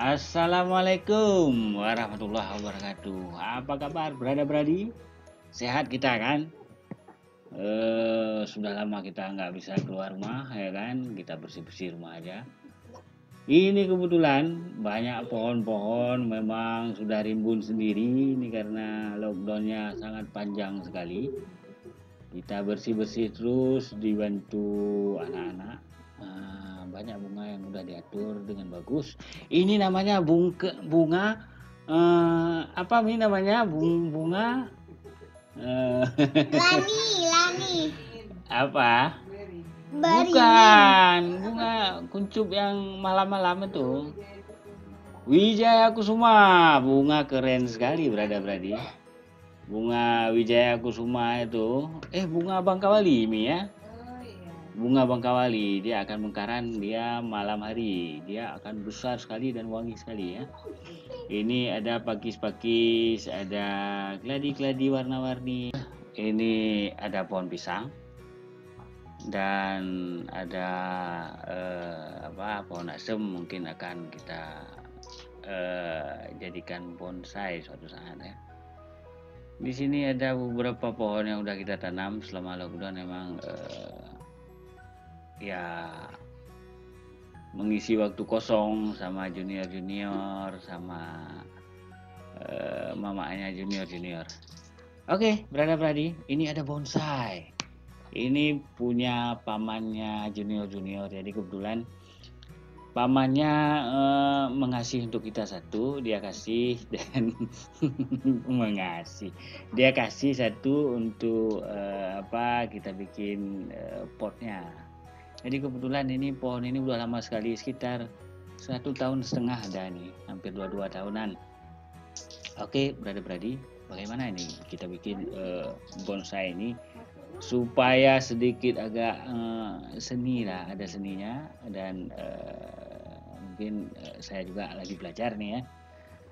Assalamualaikum warahmatullahi wabarakatuh. Apa kabar berada-beradi? Sehat kita kan? Eh, sudah lama kita nggak bisa keluar rumah ya kan? Kita bersih-bersih rumah aja. Ini kebetulan banyak pohon-pohon memang sudah rimbun sendiri ini karena lockdownnya sangat panjang sekali. Kita bersih-bersih terus dibantu anak-anak. Nah, banyak bunga yang udah diatur dengan bagus. Ini namanya bunga bunga eh, apa ini namanya Bung, bunga eh, Lani, Lani. apa? Bukan, bunga kuncup yang malam-malam itu. Wijaya Kusuma, bunga keren sekali berada-beradi. Bunga Wijaya Kusuma itu, eh bunga Bangkawali ini ya. Bunga Bangkawali, dia akan mengkaran dia malam hari. Dia akan besar sekali dan wangi sekali ya. Ini ada pakis-pakis, ada gladi-gladi warna-warni. Ini ada pohon pisang dan ada eh, apa pohon asem mungkin akan kita eh, jadikan bonsai suatu saat ya. Di sini ada beberapa pohon yang udah kita tanam selama lockdown memang eh, ya mengisi waktu kosong sama junior junior sama eh, mamanya junior junior. Oke, berada beradi, ini ada bonsai. Ini punya pamannya junior junior. Jadi kebetulan pamannya eh, mengasih untuk kita satu dia kasih dan mengasih dia kasih satu untuk eh, apa kita bikin eh, potnya jadi kebetulan ini pohon ini udah lama sekali sekitar satu tahun setengah ada nih hampir dua dua tahunan. Oke berada beradi bagaimana ini? Kita bikin eh, bonsai ini supaya sedikit agak uh, seni lah ada seninya dan uh, mungkin uh, saya juga lagi belajar nih ya.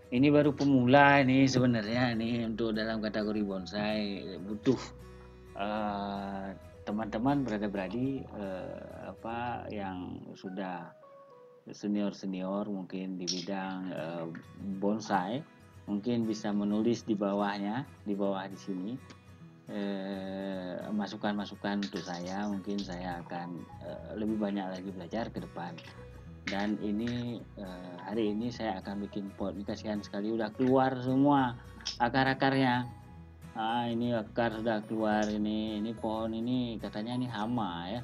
Ini baru pemula ini sebenarnya ini untuk dalam kategori bonsai butuh uh, berada beradi uh, apa yang sudah senior senior mungkin di bidang uh, bonsai mungkin bisa menulis di bawahnya di bawah di sini. Masukan-masukan untuk saya mungkin saya akan uh, lebih banyak lagi belajar ke depan. Dan ini uh, hari ini saya akan bikin pot kasihan sekali udah keluar semua akar-akarnya ah ini akar sudah keluar ini. Ini pohon ini katanya ini hama ya.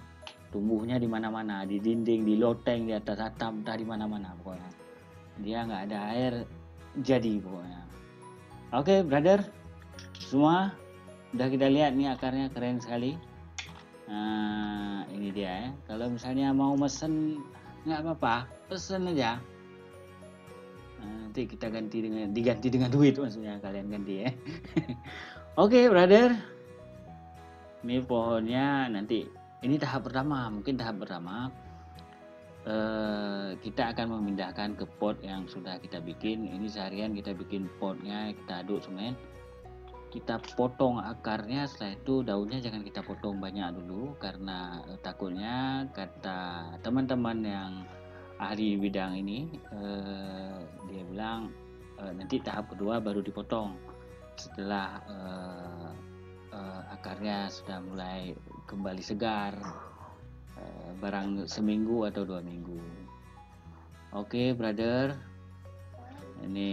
Tumbuhnya di mana-mana di dinding di loteng di atas atap entah di mana-mana pokoknya. Dia nggak ada air jadi pokoknya. Oke okay, brother. Semua udah kita lihat nih akarnya keren sekali. Nah ini dia ya. Kalau misalnya mau mesen nggak apa-apa. Pesen aja. Nanti kita ganti dengan diganti dengan duit maksudnya. Kalian ganti ya oke okay, brother. Ini pohonnya nanti ini tahap pertama mungkin tahap pertama. Eh, kita akan memindahkan ke pot yang sudah kita bikin. Ini seharian kita bikin potnya kita aduk semen. Kita potong akarnya setelah itu daunnya jangan kita potong banyak dulu karena eh, takutnya kata teman-teman yang ahli bidang ini eh, dia bilang eh, nanti tahap kedua baru dipotong setelah eh, eh, akarnya sudah mulai kembali segar eh, barang seminggu atau dua minggu oke okay, brother ini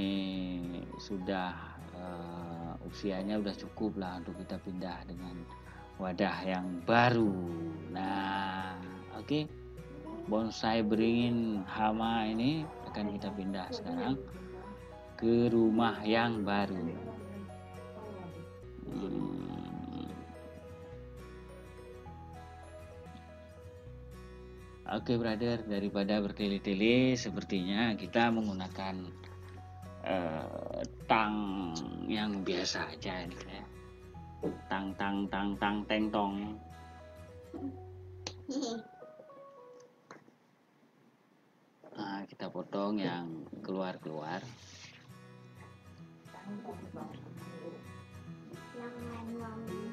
sudah eh, usianya udah cukup lah untuk kita pindah dengan wadah yang baru nah oke okay. bonsai beringin hama ini akan kita pindah sekarang ke rumah yang baru. Oke okay, brother, daripada bertele-tele sepertinya kita menggunakan uh, tang yang biasa aja ini ya. Tang tang tang tang teng tong. Nah, kita potong yang keluar-keluar. love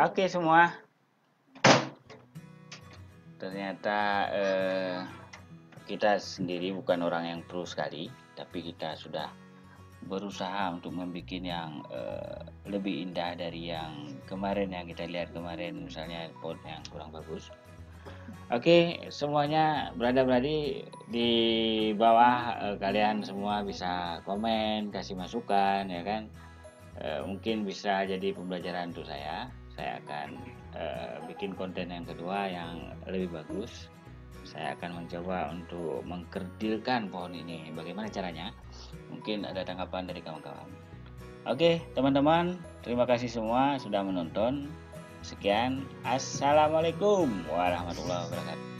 Oke semua. Ternyata eh, kita sendiri bukan orang yang terus sekali, tapi kita sudah berusaha untuk membuat yang eh, lebih indah dari yang kemarin yang kita lihat kemarin misalnya pot yang kurang bagus. Oke, semuanya berada-beradi di bawah eh, kalian semua bisa komen, kasih masukan ya kan. Eh, mungkin bisa jadi pembelajaran untuk saya. Saya akan eh, bikin konten yang kedua yang lebih bagus. Saya akan mencoba untuk mengkerdilkan pohon ini. Bagaimana caranya? Mungkin ada tanggapan dari kawan-kawan. Oke, teman-teman, terima kasih semua sudah menonton. Sekian, assalamualaikum warahmatullahi wabarakatuh.